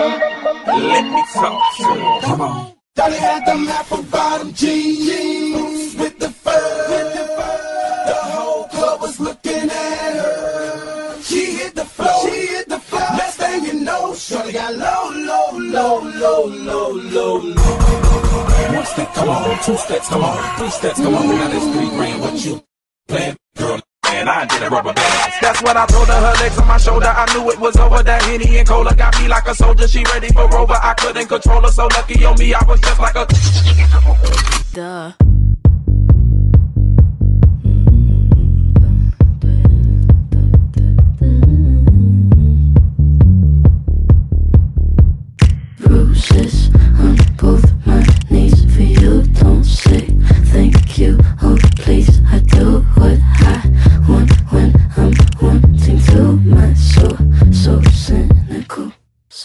Let me talk to you. Come on. Dolly had them apple bottom jeans with the fur. With the fur. The whole club was looking at her. She hit the floor. She hit the floor. Next thing you know, Shorty got low, low, low, low, low, low, low. One step, come on. Two steps, come on. Three steps, come on. Now this three grand, what you playing, girl? And I did a rubber band. That's what I told her. Her legs on my shoulder. I knew it was over. That Henny and Cola got me like a soldier. She ready for Rover. I couldn't control her. So lucky on me, I was just like a. Duh. bruises on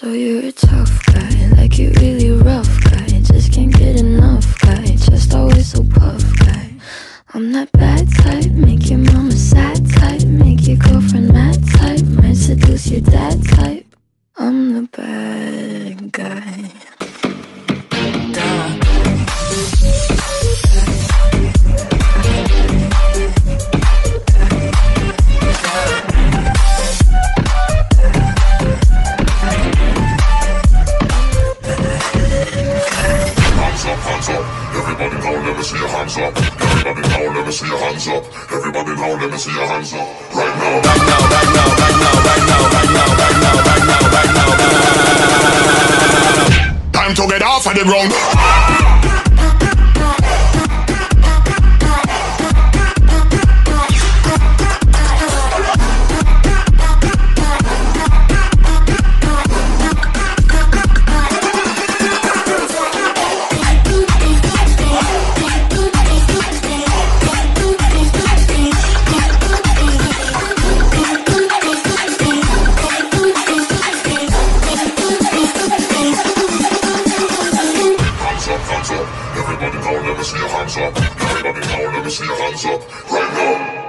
So you're a tough guy, like you really rough guy. Just can't get enough guy, just always so puff guy. I'm that bad type, make your mama sad type, make your girlfriend mad type, let me see your hands up. Everybody now, let me see your hands up. Everybody now, let me see your hands up. Right now. Right now, right now, right now, right now, right now, right now, right now, right now, right now. Time to get off of the ground. Everybody now, let me see your hands up. Everybody now, let me see your hands up. Right now.